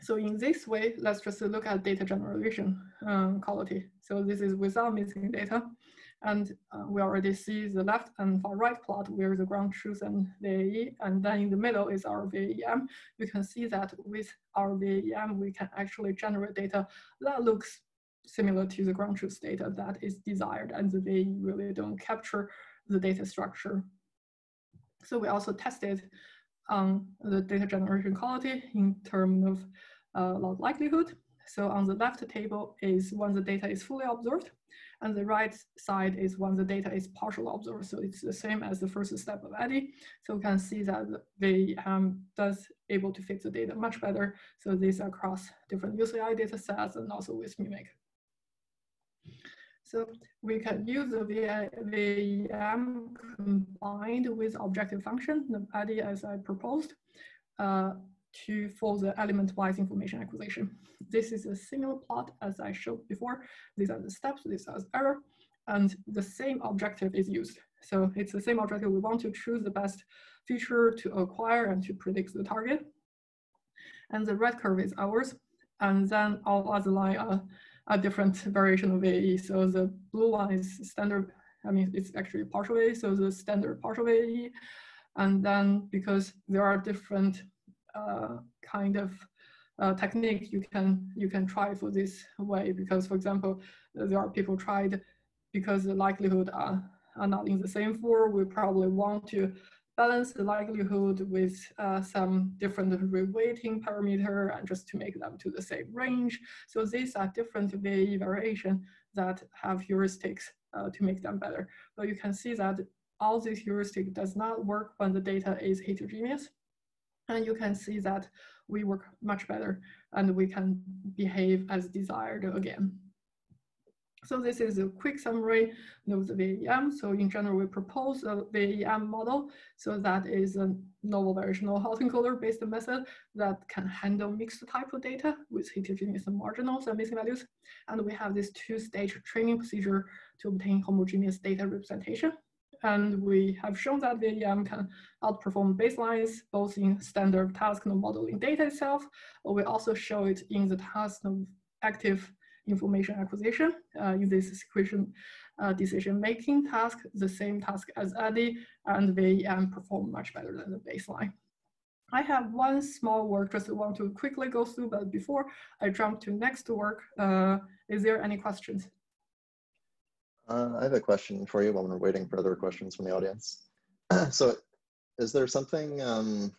So in this way, let's just look at data generation um, quality. So this is without missing data. And uh, we already see the left and far right plot where the ground truth and VAE, and then in the middle is our VAEM. You can see that with our VAEM, we can actually generate data that looks similar to the ground truth data that is desired, and the VAE really don't capture the data structure so we also tested um, the data generation quality in terms of uh, likelihood. So on the left table is when the data is fully observed, and the right side is when the data is partially observed. So it's the same as the first step of EDDI. So we can see that the um, does able to fit the data much better. So these across different UCI data sets and also with Mimic. So we can use the VAEM combined with objective function, the EDDI as I proposed, uh, to for the element-wise information acquisition. This is a similar plot as I showed before. These are the steps, this is error, and the same objective is used. So it's the same objective. We want to choose the best feature to acquire and to predict the target. And the red curve is ours. And then all other line are a different variation of AE. So the blue one is standard, I mean, it's actually partial AE, so the standard partial AE. And then because there are different kind of uh, technique you can you can try for this way because for example there are people tried because the likelihood are, are not in the same form we probably want to balance the likelihood with uh, some different reweighting parameter and just to make them to the same range. So these are different VAE variation that have heuristics uh, to make them better. But you can see that all this heuristic does not work when the data is heterogeneous. And you can see that we work much better and we can behave as desired again. So this is a quick summary of the VAEM. So in general, we propose a VAEM model. So that is a novel variational autoencoder based method that can handle mixed type of data with heterogeneous marginals and missing values. And we have this two-stage training procedure to obtain homogeneous data representation. And we have shown that VAEM can outperform baselines, both in standard task node modeling data itself, but we also show it in the task node active information acquisition uh, in this sequential uh, decision-making task, the same task as EDDI, and VAEM perform much better than the baseline. I have one small work just want to quickly go through, but before I jump to next work, uh, is there any questions? Uh, I have a question for you while we're waiting for other questions from the audience. [CLEARS THROAT] so is there something um,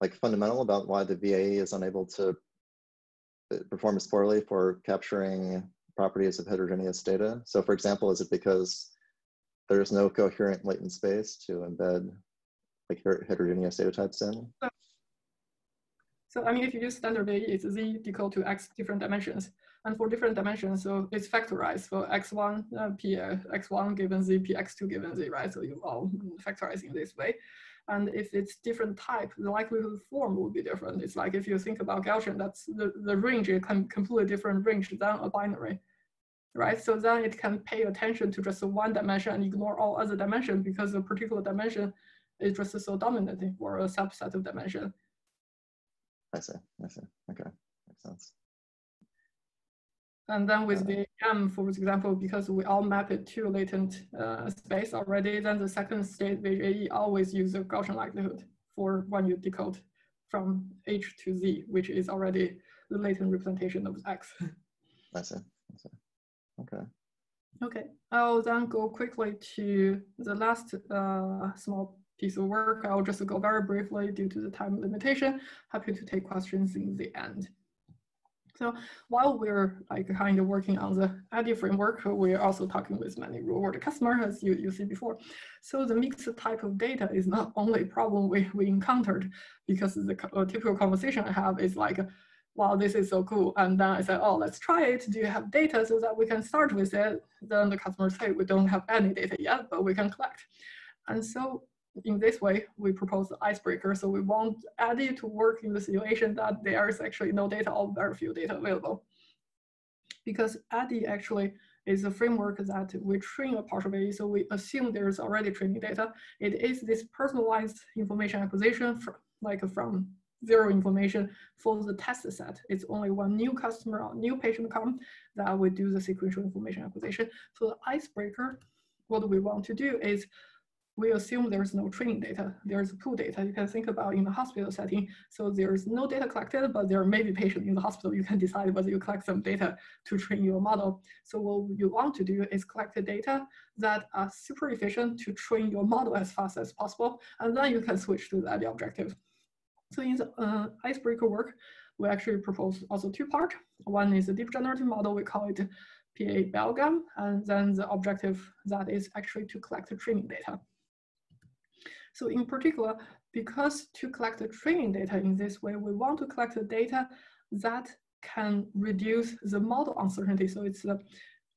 like fundamental about why the VAE is unable to perform as poorly for capturing properties of heterogeneous data. So for example, is it because there's no coherent latent space to embed like heterogeneous data types in? So I mean, if you use standard VAE, it's z decode to x different dimensions. And for different dimensions, so it's factorized for x1, uh, p, uh, x1 given z, p, x2 given z, right? So you all factorize in this way. And if it's different type, the likelihood form will be different. It's like if you think about Gaussian, that's the, the range is completely different range than a binary, right? So then it can pay attention to just one dimension and ignore all other dimensions because a particular dimension is just so dominating for a subset of dimension. I see, I see, okay, makes sense. And then with the M, for example, because we all map it to a latent uh, space already, then the second state VAE always use the Gaussian likelihood for when you decode from H to Z, which is already the latent representation of X. [LAUGHS] I see, I see. Okay. Okay, I'll then go quickly to the last uh, small piece of work. I'll just go very briefly due to the time limitation. Happy to take questions in the end. So while we're like kind of working on the EDDI framework, we're also talking with many real world customers as you, you see before. So the mixed type of data is not only a problem we, we encountered because the uh, typical conversation I have is like, wow, this is so cool. And then I said, oh, let's try it. Do you have data so that we can start with it? Then the customers say, we don't have any data yet, but we can collect. And so in this way, we propose the icebreaker. So we want EDDI to work in the situation that there is actually no data or very few data available. Because EDDI actually is a framework that we train a partial VAE, so we assume there's already training data. It is this personalized information acquisition like from zero information for the test set. It's only one new customer or new patient come that we do the sequential information acquisition. So the icebreaker, what we want to do is we assume there's no training data. There's pool data you can think about in the hospital setting. So there's no data collected, but there may be patients in the hospital. You can decide whether you collect some data to train your model. So what you want to do is collect the data that are super efficient to train your model as fast as possible. And then you can switch to the objective. So in the uh, icebreaker work, we actually propose also two parts. One is a deep generative model. We call it PA Belgam. And then the objective that is actually to collect the training data. So in particular, because to collect the training data in this way, we want to collect the data that can reduce the model uncertainty. So it's the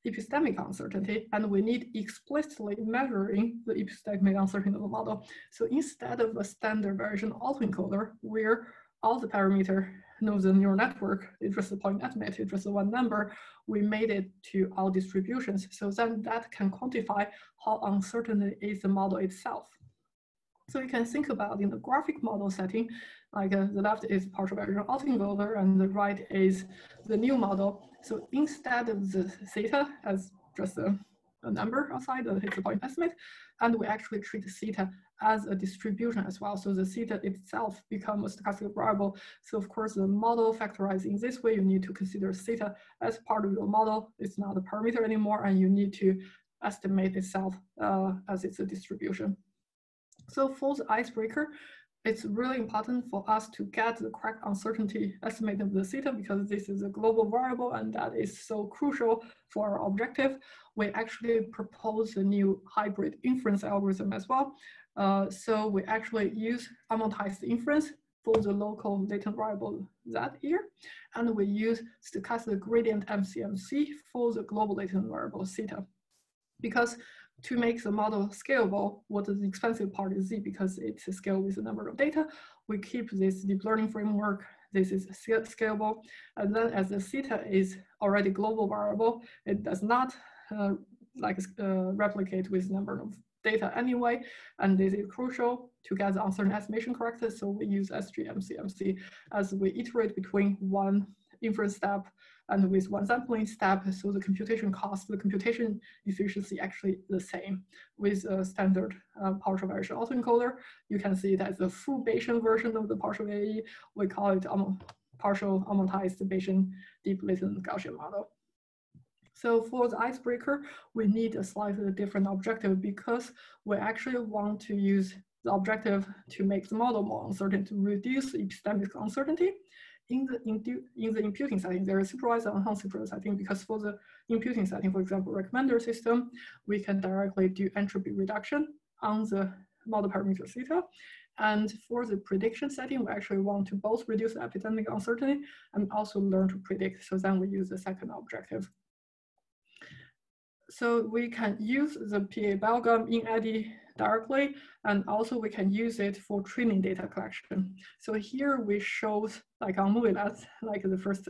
epistemic uncertainty, and we need explicitly measuring the epistemic uncertainty of the model. So instead of a standard version autoencoder, where all the parameter knows the neural network, it's just a point estimate, it's just the one number, we made it to all distributions. So then that can quantify how uncertain is the model itself. So you can think about in the graphic model setting, like uh, the left is partial variation autoencoder and the right is the new model. So instead of the theta as just a, a number outside, the it's point estimate, and we actually treat theta as a distribution as well. So the theta itself becomes a stochastic variable. So of course, the model factorized in this way, you need to consider theta as part of your model. It's not a parameter anymore, and you need to estimate itself uh, as it's a distribution. So for the icebreaker, it's really important for us to get the correct uncertainty estimate of the theta because this is a global variable and that is so crucial for our objective. We actually propose a new hybrid inference algorithm as well. Uh, so we actually use amortized inference for the local latent variable that here, and we use stochastic gradient MCMC for the global latent variable theta. Because to make the model scalable, what is the expensive part is Z because it's a scale with the number of data. We keep this deep learning framework. This is scalable. And then as the theta is already global variable, it does not uh, like uh, replicate with number of data anyway. And this is crucial to get the uncertain estimation corrected. So we use SGMCMC as we iterate between one inference step and with one sampling step, so the computation cost, the computation efficiency actually the same. With a standard uh, partial variation autoencoder, you can see that the full Bayesian version of the partial VAE, we call it um, partial amortized Bayesian deep latent Gaussian model. So for the icebreaker, we need a slightly different objective because we actually want to use the objective to make the model more uncertain to reduce epistemic uncertainty in the, in, in the imputing setting, there is supervised and unsupervised setting because for the imputing setting, for example, recommender system, we can directly do entropy reduction on the model parameter theta. And for the prediction setting, we actually want to both reduce the epistemic uncertainty and also learn to predict. So then we use the second objective. So we can use the PA Belgam in EDDI directly, and also we can use it for training data collection. So here we show, like on MovieLens, [LAUGHS] like the first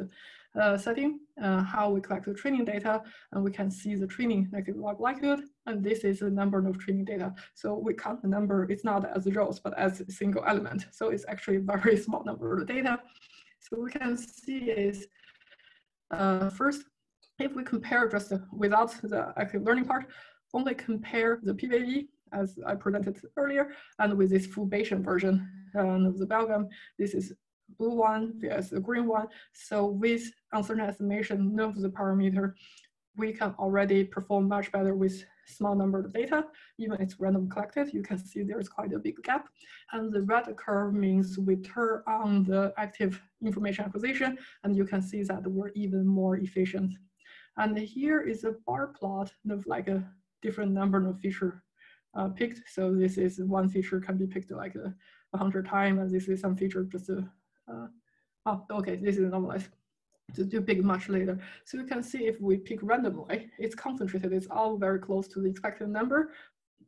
uh, setting, uh, how we collect the training data, and we can see the training negative log likelihood, and this is the number of training data. So we count the number, it's not as rows, but as a single element. So it's actually a very [LAUGHS] small number of data. So we can see is, uh, first, if we compare just without the active learning part, only compare the PVE as I presented earlier, and with this full Bayesian version um, of the Belgam, this is blue one vs the green one. So with uncertain estimation of the parameter, we can already perform much better with small number of data, even it's random collected, you can see there's quite a big gap. And the red curve means we turn on the active information acquisition, and you can see that we're even more efficient. And here is a bar plot of like a different number of feature uh, picked. So this is one feature can be picked like a, a hundred times, and this is some feature just a, uh, oh, okay, this is normalized to do pick much later. So you can see if we pick randomly, it's concentrated, it's all very close to the expected number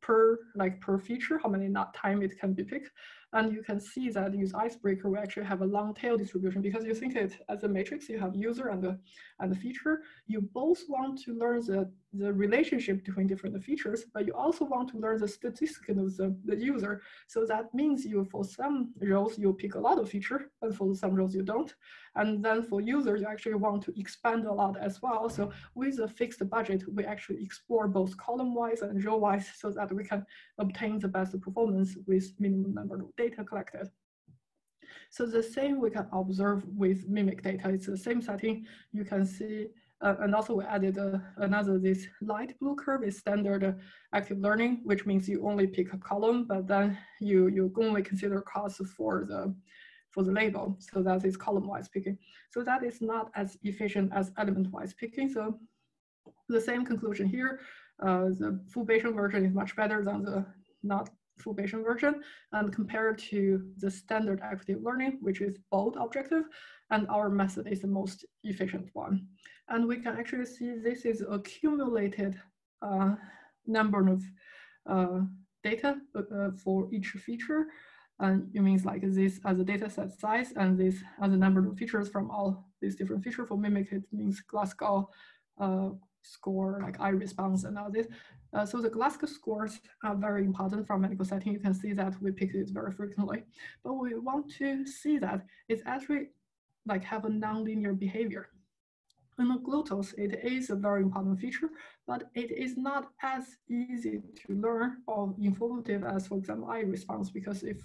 per like per feature, how many not time it can be picked. And you can see that use icebreaker, we actually have a long tail distribution because you think it as a matrix, you have user and the, and the feature. You both want to learn the, the relationship between different features, but you also want to learn the statistics of the, the user. So that means you, for some rows, you pick a lot of feature, and for some rows you don't. And then for users, you actually want to expand a lot as well. So with a fixed budget, we actually explore both column-wise and row-wise so that we can obtain the best performance with minimum number of data collected. So the same we can observe with mimic data. It's the same setting. You can see, uh, and also we added uh, another, this light blue curve is standard uh, active learning, which means you only pick a column, but then you, you only consider costs for the, for the label. So that is column-wise picking. So that is not as efficient as element-wise picking. So the same conclusion here. Uh, the full Bayesian version is much better than the not full Bayesian version and compared to the standard active learning, which is bold objective, and our method is the most efficient one. And we can actually see this is accumulated uh, number of uh, data uh, for each feature. And it means like this as a data set size and this as a number of features from all these different features for mimic, it means Glasgow uh, score, like I response and all this. Uh, so the Glasgow scores are very important for medical setting. You can see that we pick it very frequently, but we want to see that it's actually like have a nonlinear behavior. In the GLOTOS, it is a very important feature, but it is not as easy to learn or informative as, for example, eye response, because if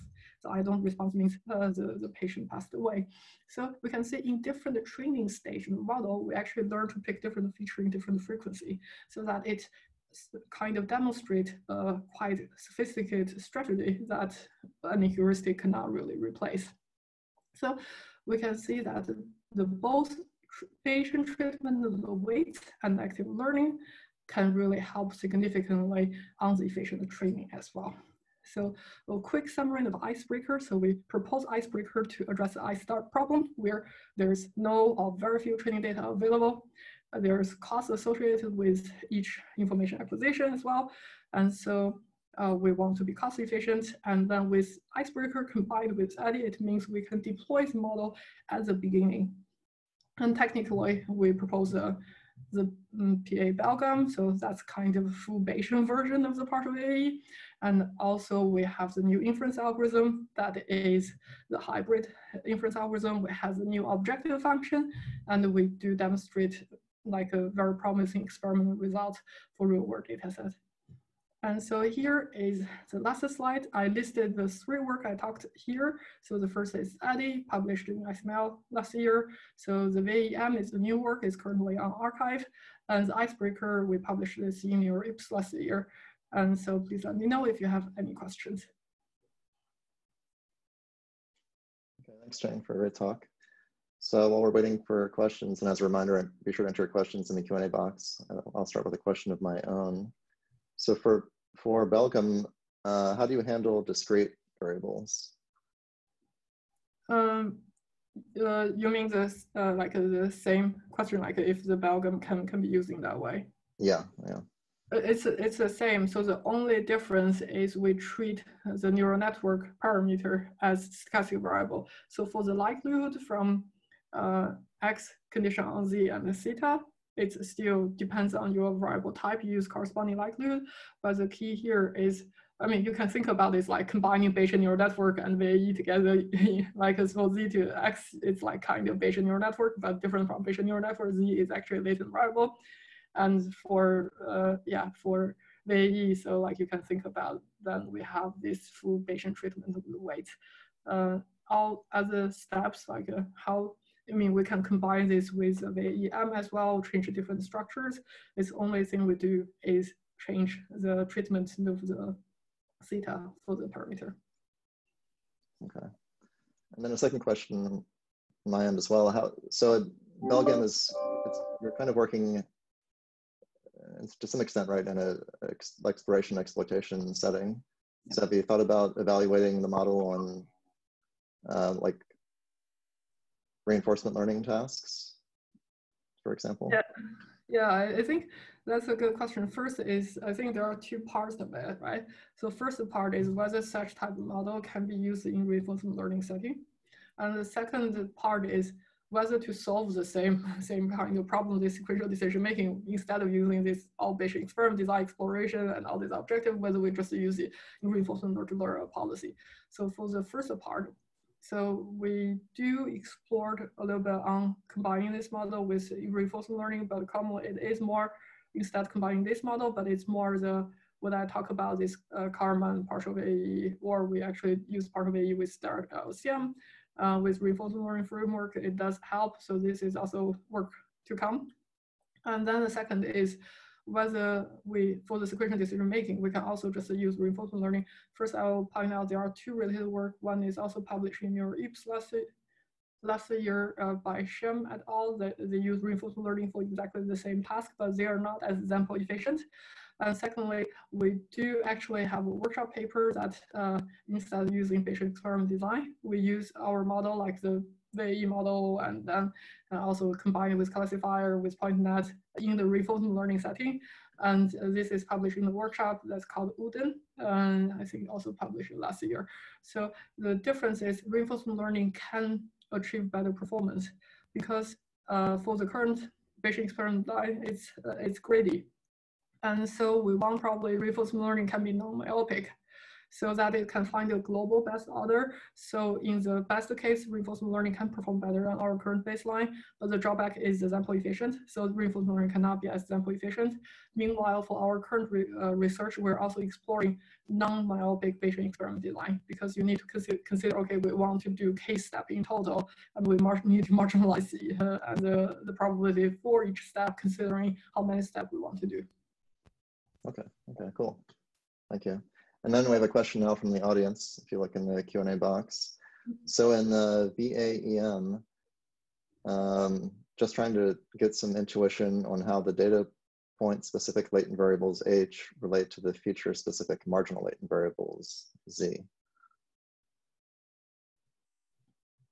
the I don't response means uh, the, the patient passed away. So we can see in different training stage model, we actually learn to pick different feature in different frequency so that it kind of demonstrate a quite sophisticated strategy that any heuristic cannot really replace. So we can see that the both Bayesian treatment, the weight and active learning can really help significantly on the efficient training as well. So a quick summary of icebreaker. So we propose icebreaker to address the ICE-START problem where there's no or very few training data available. There's costs associated with each information acquisition as well. And so uh, we want to be cost efficient. And then with icebreaker combined with EDDI, it means we can deploy the model at the beginning. And technically, we propose the um, PA Belgam. So that's kind of a full Bayesian version of the partial AE. And also we have the new inference algorithm that is the hybrid inference algorithm. We have the new objective function and we do demonstrate like a very promising experimental result for real world data set. And so here is the last slide. I listed the three work I talked here. So the first is EDDI, published in ICML last year. So the VAEM is the new work, is currently on arXiv. And the Icebreaker, we published this in NeurIPS last year. And so please let me know if you have any questions. Okay, thanks, Jane, for a great talk. So while we're waiting for questions, and as a reminder, be sure to enter questions in the Q&A box. I'll start with a question of my own. So for, for Belgam, uh, how do you handle discrete variables? Um, uh, you mean the uh, like uh, the same question, like if the Belgam can, can be used in that way? Yeah, yeah. Uh, it's, it's the same. So the only difference is we treat the neural network parameter as stochastic variable. So for the likelihood from uh, x condition on z and theta, it still depends on your variable type, you use corresponding likelihood. But the key here is, I mean, you can think about this like combining Bayesian neural network and VAE together, [LAUGHS] like for Z to X, it's like kind of Bayesian neural network, but different from Bayesian neural network, Z is actually latent variable. And for, uh, yeah, for VAE, so like you can think about, then we have this full Bayesian treatment of the weight. Uh, all other steps, like uh, how I mean, we can combine this with the EM as well, change different structures. It's only thing we do is change the treatment of the theta for the parameter. Okay. And then a second question on my end as well. How so Belgam is you're kind of working uh, to some extent, right, in a exploration exploitation setting. So have you thought about evaluating the model on uh, like reinforcement learning tasks, for example? Yeah, yeah, I think that's a good question. First is, I think there are two parts of it, right? So first part is whether such type of model can be used in reinforcement learning setting. And the second part is whether to solve the same [LAUGHS] same kind of problem with sequential decision making instead of using this all Bayesian experiment design exploration and all these objectives, whether we just use it in reinforcement learning policy. So for the first part, so we do explore a little bit on combining this model with reinforcement learning, but commonly it is more instead combining this model, but it's more the what I talk about this uh, Kalman partial VAE, or we actually use partial VAE with Start LCM uh, with reinforcement learning framework. It does help. So this is also work to come. And then the second is whether we, for the sequential decision making, we can also just use reinforcement learning. First, I'll point out there are two related work. One is also published in NeurIPS last, last year uh, by Shim et al. That they use reinforcement learning for exactly the same task, but they are not as example efficient. And secondly, we do actually have a workshop paper that uh, instead of using Bayesian experiment design, we use our model like the VAE model and then uh, also combined with classifier with PointNet in the reinforcement learning setting. And uh, this is published in the workshop that's called Uden, and I think also published last year. So the difference is reinforcement learning can achieve better performance because uh, for the current Bayesian experiment design, it's, uh, it's greedy. And so we want probably reinforcement learning can be non-myopic so that it can find a global best order. So in the best case, reinforcement learning can perform better than our current baseline, but the drawback is the sample efficient. So reinforcement learning cannot be as sample efficient. Meanwhile, for our current re uh, research, we're also exploring non-myopic Bayesian experiment design because you need to consider, consider, okay, we want to do case step in total, and we need to marginalize uh, the, the probability for each step considering how many steps we want to do. Okay, okay, cool. Thank you. And then we have a question now from the audience, if you look in the Q&A box. So in the VAEM, um, just trying to get some intuition on how the data point specific latent variables H relate to the feature specific marginal latent variables Z?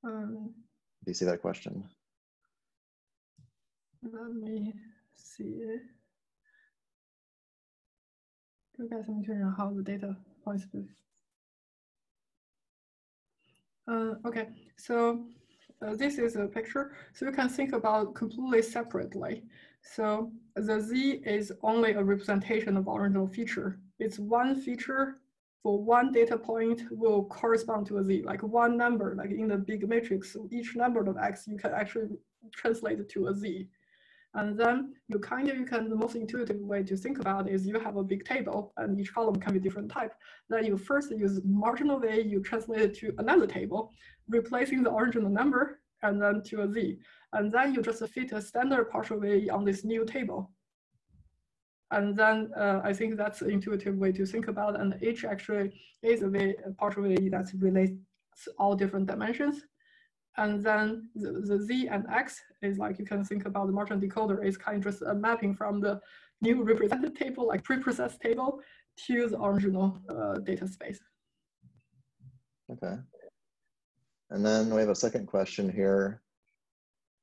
Um, Do you see that question? let me see. You can turn how the data points to. Uh, okay, so uh, this is a picture. So you can think about completely separately. So the Z is only a representation of original feature. It's one feature for one data point will correspond to a Z, like one number, like in the big matrix, each number of X you can actually translate it to a Z. And then you kind of, you can, the most intuitive way to think about is you have a big table and each column can be different type. Then you first use marginal VAE, you translate it to another table, replacing the original number and then to a Z. And then you just fit a standard partial VAE on this new table. And then uh, I think that's an intuitive way to think about. And H actually is a, v, a partial VAE that relates all different dimensions. And then the, the Z and X is like you can think about the marginal decoder is kind of just a mapping from the new represented table, like pre-processed table, to the original uh, data space. Okay. And then we have a second question here.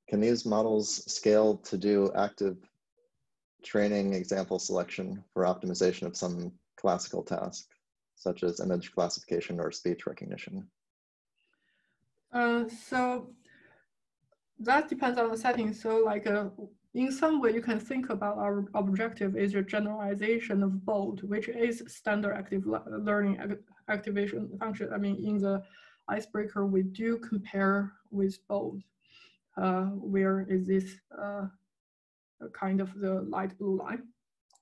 Can these models scale to do active training example selection for optimization of some classical task, such as image classification or speech recognition? Uh, so that depends on the setting. So like uh, in some way you can think about our objective is a generalization of BALD, which is standard active learning activation function. I mean, in the icebreaker, we do compare with BALD. Uh, where is this uh, kind of the light blue line?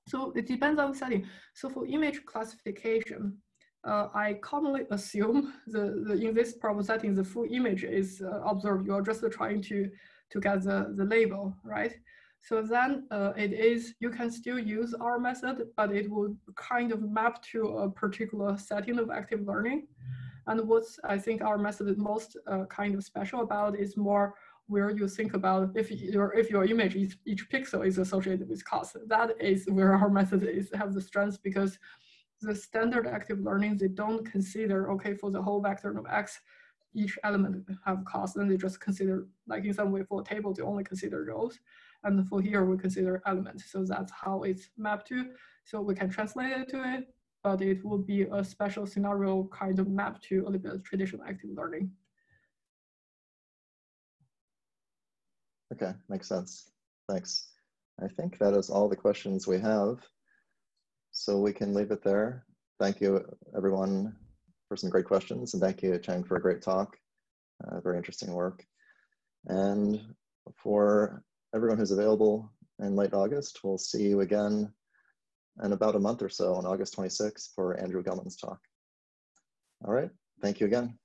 So it depends on the setting. So for image classification, uh, I commonly assume [LAUGHS] the, the in this problem setting, the full image is uh, observed. You are just trying to, to get the, the label, right? So then uh, it is, you can still use our method, but it would kind of map to a particular setting of active learning. And what I think our method is most uh, kind of special about is more where you think about if your if your image each pixel is associated with cost. That is where our method is have the strength because the standard active learning, they don't consider, okay, for the whole vector of X, each element have cost, and they just consider, like in some way for a table, they only consider rows. And for here, we consider elements. So that's how it's mapped to. So we can translate it to it, but it will be a special scenario kind of map to a little bit of traditional active learning. Okay, makes sense. Thanks. I think that is all the questions we have. So we can leave it there. Thank you everyone for some great questions and thank you Cheng for a great talk. Uh, very interesting work. And for everyone who's available in late August, we'll see you again in about a month or so on August 26th for Andrew Gelman's talk. All right, thank you again.